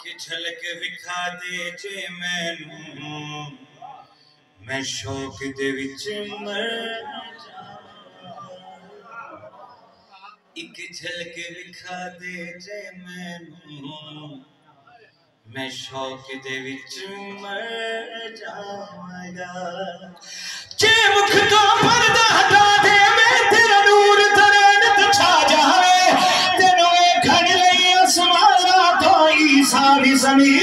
छ झलके मैनो मै शौक़ زمین सनी